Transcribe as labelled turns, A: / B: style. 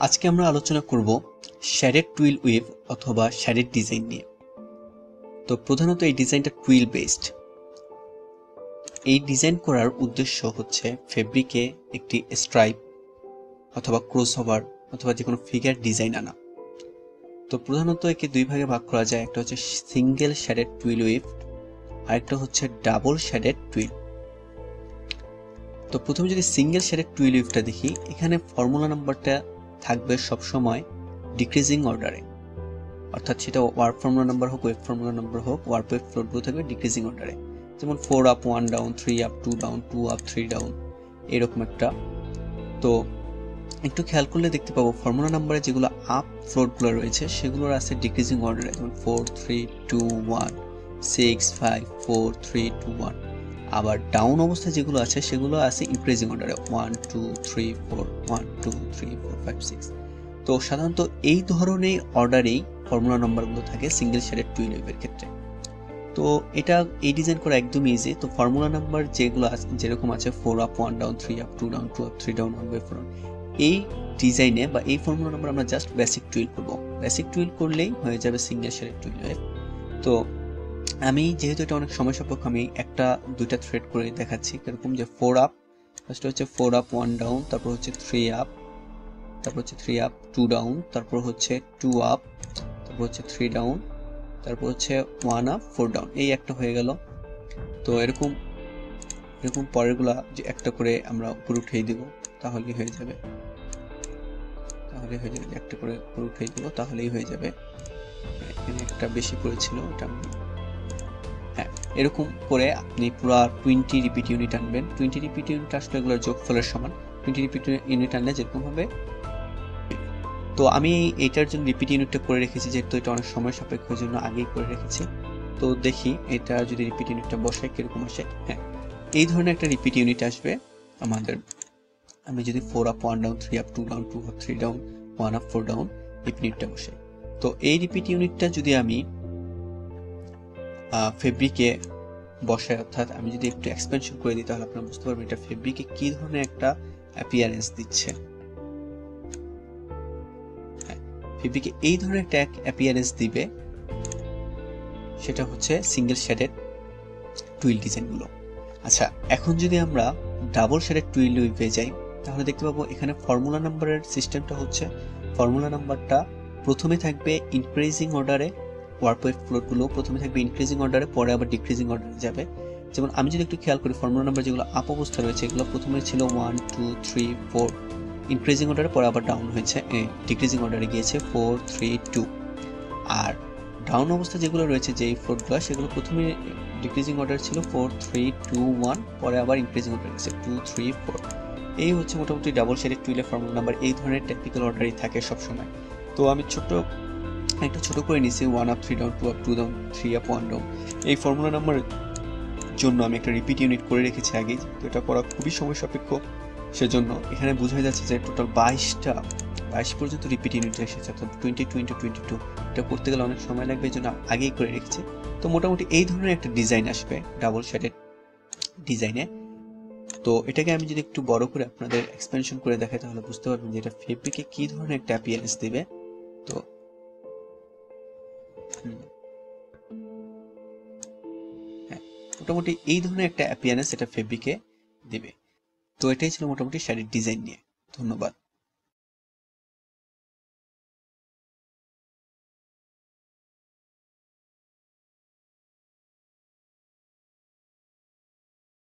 A: আজকে আমরা আলোচনা করব শ্যাডেড টুইল ওয়েভ অথবা শ্যাডেড ডিজাইন নিয়ে। তো প্রধানত এই ডিজাইনটা টুইল বেসড এই ডিজাইন করার উদ্দেশ্য হচ্ছে ফেব্রিকে একটি স্ট্রাইপ অথবা ক্রস ওভার অথবা যে কোনো ফিগার ডিজাইন আনা। তো প্রধানত একে দুই ভাগে ভাগ করা যায়, একটা হচ্ছে সিঙ্গেল শ্যাডেড টুইল ওয়েভ আরেকটা হচ্ছে ডাবল শ্যাডেড টুইল তো প্রথমে যদি সিঙ্গেল শ্যাডেড টুইল ওয়েভটা দেখি, এখানে ফর্মুলা নাম্বারটা থাকবে সবসময় ডিক্রিজিং অর্ডারে অর্থাৎ সেটা ওয়ার্ক ফর্মুলা নাম্বার হোক ওয়েব ফর্মুলা নাম্বার হোক ওয়ার্ক ওয়েব ফ্লোটগুলো থাকবে ডিক্রিজিং অর্ডারে যেমন four up one down three up two down two up three down এরকম একটা। তো একটু খেয়াল করলে দেখতে পাবো ফর্মুলা নাম্বারে যেগুলো আপ ফ্লোটগুলো রয়েছে, সেগুলোর আছে ডিক্রিজিং অর্ডারে যেমন four three two one six five four three two one আবার ডাউন অবস্থায় যেগুলো আছে, সেগুলো আছে ইনক্রিজিং অর্ডারে one two three four one two three four five six তো সাধারণত এই ধরনের অর্ডারেই ফর্মুলা নাম্বারগুলো থাকে সিঙ্গেল শেডেড টুইন ওয়েভের ক্ষেত্রে। তো এটা এই ডিজাইন করা একদম ইজি তো ফর্মুলা নাম্বার যেগুলো আছে, যেরকম আছে four up one down three up two down two up three down one by four এই ডিজাইনে বা এই ফর্মুলা নাম্বার আমরা জাস্ট বেসিক টুইল করব। বেসিক টুইল করলেই হয়ে যাবে সিঙ্গেল শেডেড টুইল ওয়েভ তো আমি যেহেতু এটা অনেক সময় সাপেক্ষ, আমি একটা, দুইটা থ্রেড করে দেখাচ্ছি। কীরকম যে ফোর আপ ফার্স্ট হচ্ছে ফোর আপ ওয়ান ডাউন তারপর হচ্ছে থ্রি আপ তারপর হচ্ছে থ্রি আপ টু ডাউন তারপর হচ্ছে টু আপ তারপর হচ্ছে থ্রি ডাউন তারপর হচ্ছে ওয়ান আপ ফোর ডাউন এই একটা হয়ে গেল। তো এরকম এরকম পরেরগুলা যে একটা করে আমরা উপরে উঠিয়ে দিব, তাহলেই হয়ে যাবে। তাহলে হয়ে যাবে একটা করে উপরে উঠিয়ে দিব, তাহলেই হয়ে যাবে। এখানে একটা বেশি পড়েছিল এটা আমি এরকম করে আপনি পুরো টোয়েন্টি রিপিট ইউনিট আনবেন। টোয়েন্টি রিপিট ইউনিট আসলে এগুলোর যোগফলের সমান। টোয়েন্টি রিপিট ইউনিট আনলে যেরকম হবে। তো আমি এইটার জন্য রিপিট ইউনিটটা করে রেখেছি, যেহেতু এটা অনেক সময় সাপেক্ষের জন্য আগেই করে রেখেছি। তো দেখি এটা যদি রিপিট ইউনিটটা বসে কীরকম আসে? হ্যাঁ এই ধরনের একটা রিপিট ইউনিট আসবে আমাদের। আমি যদি four up one down three up two down two up three down one up four down repeat ইউনিটটা বসে তো এই রিপিট ইউনিটটা যদি আমি ফেব্রিকে বসায়, অর্থাৎ আমি যদি একটু এক্সপেনশন করে দিই, তাহলে আপনারা বুঝতে পারবেন এটা ফেব্রিকে কি ধরনের একটা অ্যাপিয়ারেন্স দিচ্ছে। ফেব্রিকে এই ধরনের একটা অ্যাপিয়ারেন্স দিবে, সেটা হচ্ছে সিঙ্গেল শেডেড টুইল ডিজাইনগুলো আচ্ছা এখন যদি আমরা ডাবল শেডেড টুইল উইভে যাই, তাহলে দেখতে পাবো এখানে ফর্মুলা নাম্বারের সিস্টেমটা হচ্ছে ফর্মুলা নাম্বারটা প্রথমে থাকবে ইনক্রিজিং অর্ডারে ওয়ার্কওয়েভ ফ্লোটগুলো প্রথমে থাকবে ইনক্রিজিং অর্ডারে পরে আবার ডিক্রিজিং অর্ডারে যাবে। যেমন আমি যদি একটু খেয়াল করি ফর্মুলা নাম্বার যেগুলো আপ অবস্থা রয়েছে, এগুলো প্রথমে ছিল one two three four increasing অর্ডারে পরে আবার ডাউন হয়েছে ডিক্রিজিং অর্ডারে গিয়েছে ফোর থ্রি টু আর ডাউন অবস্থা যেগুলো রয়েছে, যেই ফ্লোটগুলো সেগুলো প্রথমে ডিক্রিজিং অর্ডার ছিল ফোর থ্রি টু ওয়ান পরে আবার ইনক্রিজিং অর্ডার গেছে টু থ্রি ফোর এই হচ্ছে মোটামুটি ডাবল শেডেড টুইলের ফর্মুলা নাম্বার এই ধরনের টেকনিক্যাল অর্ডারই থাকে সবসময়। তো আমি ছোট একটা ছোট করে নিছি one up three down two up two down three up one down এই ফর্মুলা নাম্বারের জন্য আমি একটা রিপিট ইউনিট করে রেখেছি আগে তো এটা করা খুবই সময় সাপেক্ষ। সেজন্য এখানে বোঝা যাচ্ছে যে টোটাল বাইশটা, বাইশ পর্যন্ত রিপিট ইউনিট এসেছে, অর্থাৎ টোয়েন্টি টোয়েন্টি টোয়েন্টি টু এটা করতে গেলে অনেক সময় লাগবে, এই জন্য আগেই করে রেখেছে। তো মোটামুটি এই ধরনের একটা ডিজাইন আসবে ডাবল শেডেড ডিজাইনে তো এটাকে আমি যদি একটু বড় করে আপনাদের এক্সপেনশন করে দেখাই, তাহলে বুঝতে পারবেন যে এটা ফেব্রিকে কী ধরনের একটা অ্যাপিয়ারেন্স দেবে। মোটামুটি এই ধরনের একটা অ্যাপিয়ারেন্স এটা ফেব্রিকে দেবে। তো এটাই ছিল মোটামুটি শাড়ির ডিজাইন নিয়ে। ধন্যবাদ।